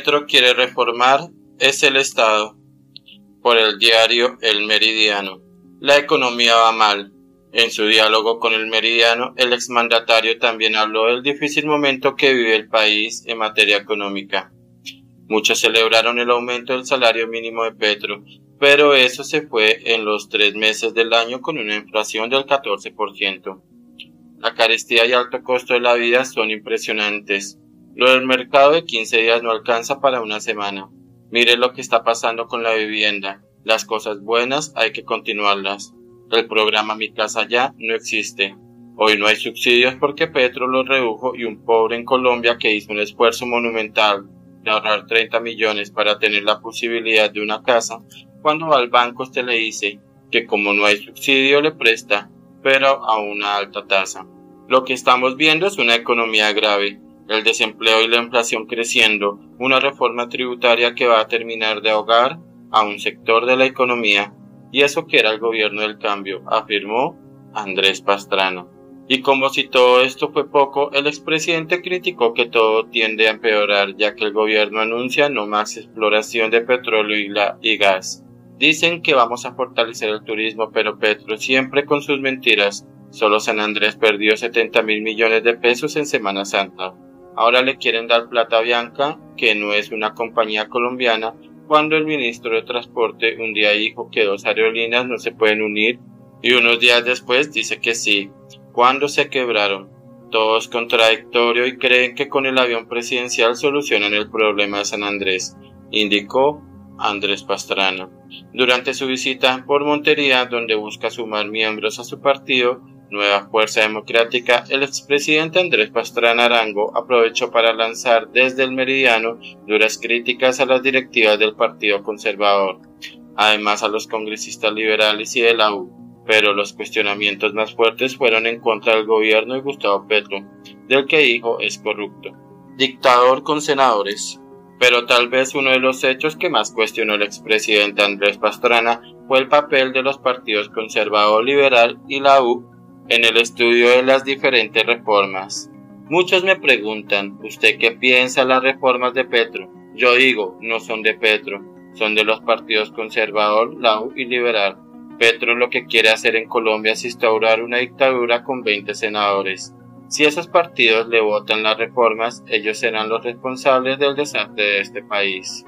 Petro quiere reformar es el Estado. Por el diario El Meridiano. La economía va mal. En su diálogo con el Meridiano, el exmandatario también habló del difícil momento que vive el país en materia económica. Muchos celebraron el aumento del salario mínimo de Petro, pero eso se fue en los tres meses del año con una inflación del 14%. La carestía y alto costo de la vida son impresionantes. Lo del mercado de 15 días no alcanza para una semana. Mire lo que está pasando con la vivienda. Las cosas buenas hay que continuarlas. El programa Mi Casa Ya no existe. Hoy no hay subsidios porque Petro lo redujo y un pobre en Colombia que hizo un esfuerzo monumental de ahorrar 30 millones para tener la posibilidad de una casa, cuando va al banco usted le dice que como no hay subsidio le presta, pero a una alta tasa. Lo que estamos viendo es una economía grave, el desempleo y la inflación creciendo, una reforma tributaria que va a terminar de ahogar a un sector de la economía, y eso que era el gobierno del cambio, afirmó Andrés Pastrana. Y como si todo esto fue poco, el expresidente criticó que todo tiende a empeorar ya que el gobierno anuncia no más exploración de petróleo y, la, y gas. Dicen que vamos a fortalecer el turismo, pero Petro siempre con sus mentiras. Solo San Andrés perdió 70 mil millones de pesos en Semana Santa. Ahora le quieren dar plata Bianca, que no es una compañía colombiana, cuando el ministro de Transporte un día dijo que dos aerolíneas no se pueden unir y unos días después dice que sí. Cuando se quebraron? Todo es contradictorio y creen que con el avión presidencial solucionan el problema de San Andrés, indicó Andrés Pastrana. Durante su visita por Montería, donde busca sumar miembros a su partido, Nueva Fuerza Democrática, el expresidente Andrés Pastrana Arango aprovechó para lanzar desde el meridiano duras críticas a las directivas del Partido Conservador, además a los congresistas liberales y de la U, pero los cuestionamientos más fuertes fueron en contra del gobierno de Gustavo Petro, del que dijo es corrupto. Dictador con senadores. Pero tal vez uno de los hechos que más cuestionó el expresidente Andrés Pastrana fue el papel de los partidos conservador liberal y la U en el estudio de las diferentes reformas. Muchos me preguntan, ¿usted qué piensa las reformas de Petro? Yo digo, no son de Petro, son de los partidos conservador, la U y liberal. Petro lo que quiere hacer en Colombia es instaurar una dictadura con 20 senadores. Si esos partidos le votan las reformas, ellos serán los responsables del desastre de este país.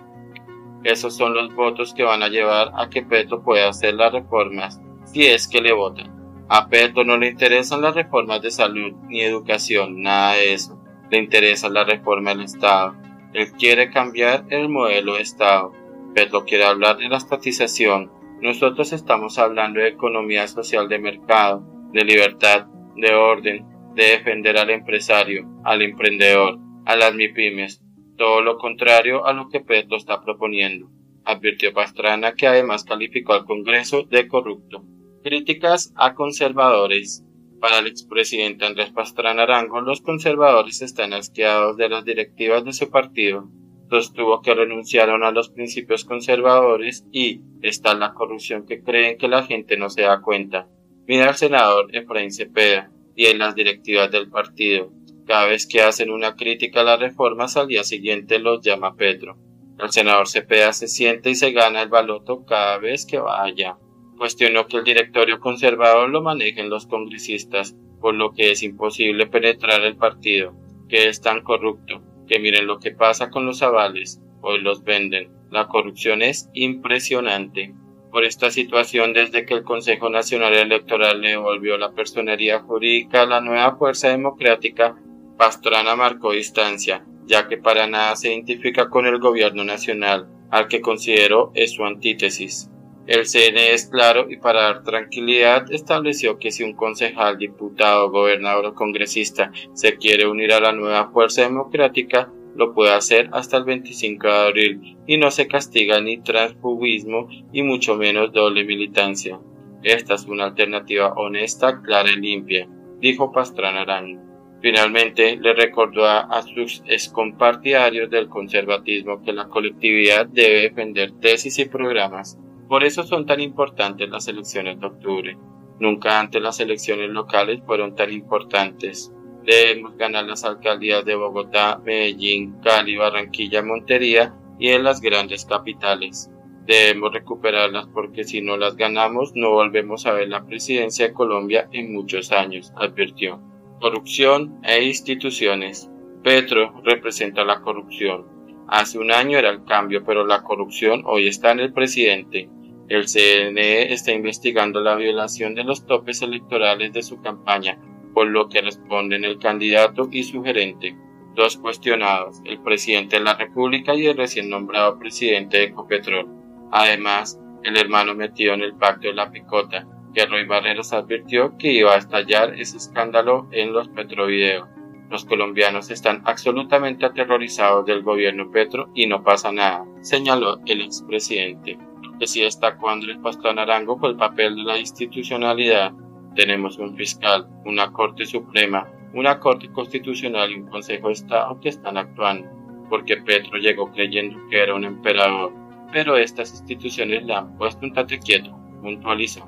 Esos son los votos que van a llevar a que Petro pueda hacer las reformas, si es que le votan. A Petro no le interesan las reformas de salud ni educación, nada de eso. Le interesa la reforma del Estado. Él quiere cambiar el modelo de Estado. Petro quiere hablar de la estatización. Nosotros estamos hablando de economía social de mercado, de libertad, de orden, de defender al empresario, al emprendedor, a las MIPIMES, todo lo contrario a lo que Petro está proponiendo, advirtió Pastrana que además calificó al Congreso de corrupto. Críticas a conservadores. Para el expresidente Andrés Pastrana Arango, los conservadores están asqueados de las directivas de su partido. Sostuvo que renunciaron a los principios conservadores y está la corrupción que creen que la gente no se da cuenta. Mira al senador Efraín Cepeda, y en las directivas del partido. Cada vez que hacen una crítica a las reformas, al día siguiente los llama Petro. El senador Cepeda se siente y se gana el baloto cada vez que va allá. Cuestionó que el directorio conservador lo manejen los congresistas, por lo que es imposible penetrar el partido, que es tan corrupto, que miren lo que pasa con los avales, hoy los venden. La corrupción es impresionante por esta situación desde que el Consejo Nacional Electoral le devolvió la personería jurídica a la nueva Fuerza Democrática, Pastrana marcó distancia, ya que para nada se identifica con el gobierno nacional, al que consideró es su antítesis. El CNE es claro y para dar tranquilidad estableció que si un concejal, diputado, gobernador o congresista se quiere unir a la nueva Fuerza Democrática, lo puede hacer hasta el 25 de abril y no se castiga ni transfugismo y mucho menos doble militancia. Esta es una alternativa honesta, clara y limpia, dijo Pastrana Arango. Finalmente, le recordó a, sus excompartidarios del conservatismo que la colectividad debe defender tesis y programas. Por eso son tan importantes las elecciones de octubre. Nunca antes las elecciones locales fueron tan importantes. Debemos ganar las alcaldías de Bogotá, Medellín, Cali, Barranquilla, Montería y en las grandes capitales. Debemos recuperarlas porque si no las ganamos no volvemos a ver la presidencia de Colombia en muchos años, advirtió. Corrupción e instituciones. Petro representa la corrupción. Hace un año era el cambio, pero la corrupción hoy está en el presidente. El CNE está investigando la violación de los topes electorales de su campaña, por lo que responden el candidato y su gerente. Dos cuestionados, el presidente de la República y el recién nombrado presidente de Ecopetrol. Además, el hermano metido en el pacto de la picota, que Roy Barreros advirtió que iba a estallar ese escándalo en los Petrovideos. Los colombianos están absolutamente aterrorizados del gobierno Petro y no pasa nada, señaló el expresidente. Que sí destacó Andrés Pastor Arango por el papel de la institucionalidad. Tenemos un fiscal, una Corte Suprema, una Corte Constitucional y un Consejo de Estado que están actuando, porque Petro llegó creyendo que era un emperador, pero estas instituciones le han puesto un tate quieto, puntualizó.